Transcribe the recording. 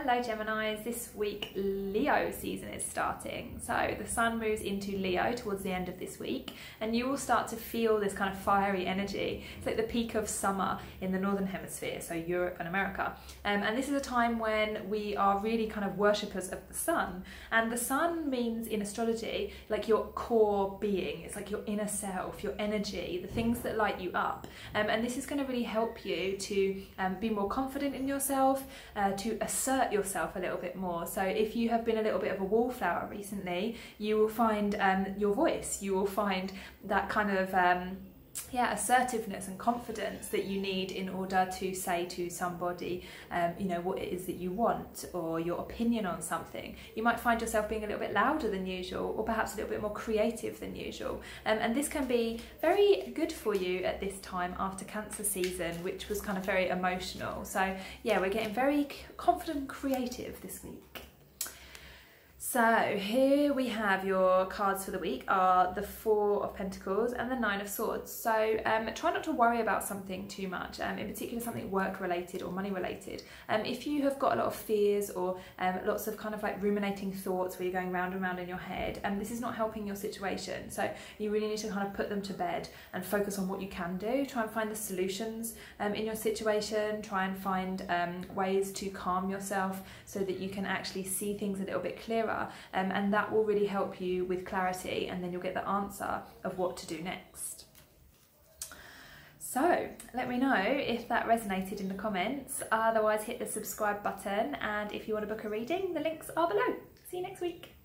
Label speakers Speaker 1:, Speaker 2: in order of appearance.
Speaker 1: Hello Geminis, this week Leo season is starting. So the sun moves into Leo towards the end of this week and you will start to feel this kind of fiery energy. It's like the peak of summer in the Northern Hemisphere, so Europe and America. Um, and this is a time when we are really kind of worshippers of the sun. And the sun means in astrology like your core being, it's like your inner self, your energy, the things that light you up. Um, and this is going to really help you to um, be more confident in yourself, uh, to assert yourself a little bit more. So if you have been a little bit of a wallflower recently, you will find um, your voice. You will find that kind of um, yeah assertiveness and confidence that you need in order to say to somebody um, you know what it is that you want or your opinion on something. You might find yourself being a little bit louder than usual or perhaps a little bit more creative than usual. Um, and this can be very good for you at this time after cancer season which was kind of very emotional. So yeah we're getting very confident and creative this week so here we have your cards for the week are the Four of Pentacles and the Nine of Swords. So um, try not to worry about something too much, um, in particular something work related or money related. Um, if you have got a lot of fears or um, lots of kind of like ruminating thoughts where you're going round and round in your head, and um, this is not helping your situation. So you really need to kind of put them to bed and focus on what you can do. Try and find the solutions um, in your situation. Try and find ways to calm yourself so that you can actually see things a little bit um, and that will really help you with clarity and then you'll get the answer of what to do next. So let me know if that resonated in the comments. Otherwise hit the subscribe button and if you want to book a reading, the links are below. See you next week.